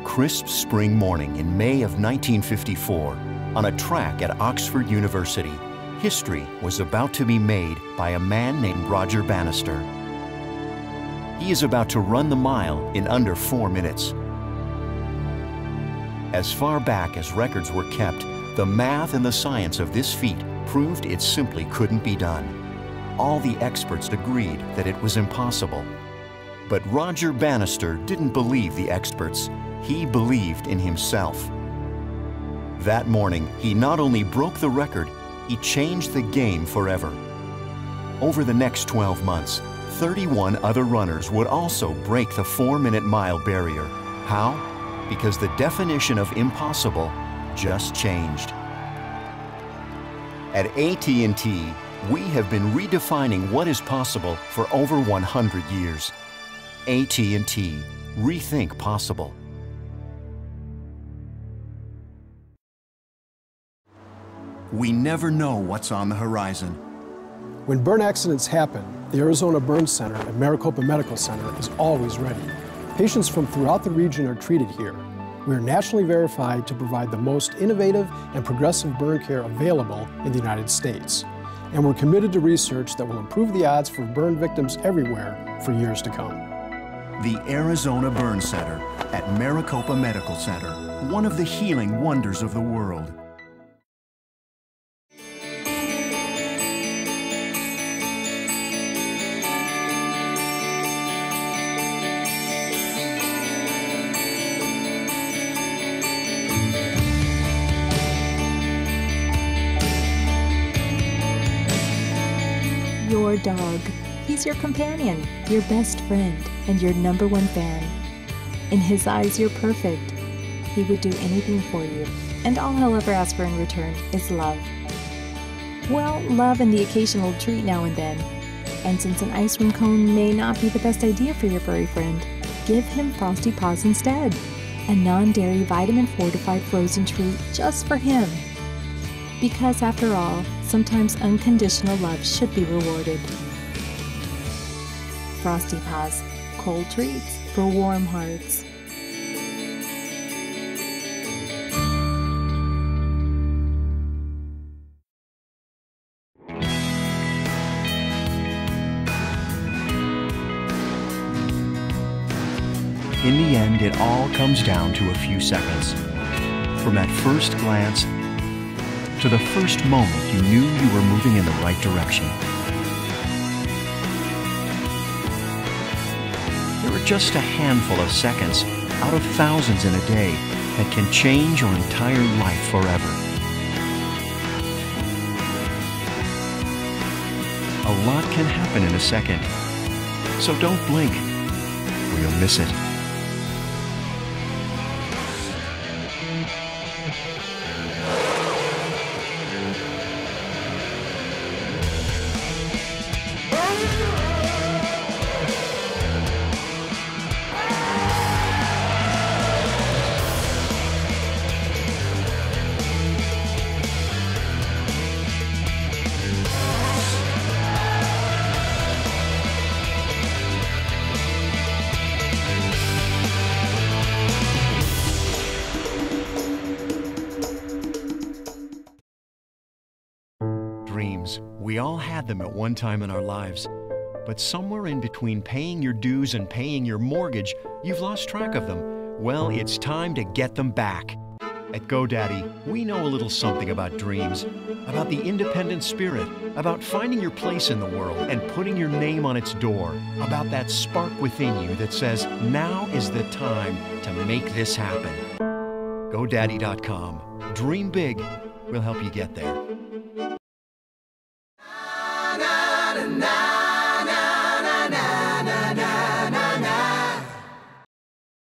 crisp spring morning in May of 1954, on a track at Oxford University, history was about to be made by a man named Roger Bannister. He is about to run the mile in under four minutes. As far back as records were kept, the math and the science of this feat proved it simply couldn't be done. All the experts agreed that it was impossible. But Roger Bannister didn't believe the experts, he believed in himself. That morning, he not only broke the record, he changed the game forever. Over the next 12 months, 31 other runners would also break the four-minute mile barrier. How? Because the definition of impossible just changed. At AT&T, we have been redefining what is possible for over 100 years. AT&T, rethink possible. We never know what's on the horizon. When burn accidents happen, the Arizona Burn Center at Maricopa Medical Center is always ready. Patients from throughout the region are treated here. We are nationally verified to provide the most innovative and progressive burn care available in the United States. And we're committed to research that will improve the odds for burn victims everywhere for years to come. The Arizona Burn Center at Maricopa Medical Center, one of the healing wonders of the world. Your dog. He's your companion, your best friend, and your number one fan. In his eyes, you're perfect. He would do anything for you, and all he'll ever ask for in return is love. Well, love and the occasional treat now and then. And since an ice cream cone may not be the best idea for your furry friend, give him Frosty Paws instead. A non dairy vitamin fortified frozen treat just for him. Because after all, sometimes unconditional love should be rewarded. Frosty Paws, cold treats for warm hearts. In the end, it all comes down to a few seconds. From that first glance to the first moment you knew you were moving in the right direction. There are just a handful of seconds out of thousands in a day that can change your entire life forever. A lot can happen in a second, so don't blink or you'll miss it. We all had them at one time in our lives. But somewhere in between paying your dues and paying your mortgage, you've lost track of them. Well, it's time to get them back. At GoDaddy, we know a little something about dreams, about the independent spirit, about finding your place in the world and putting your name on its door, about that spark within you that says, now is the time to make this happen. GoDaddy.com. Dream big. We'll help you get there.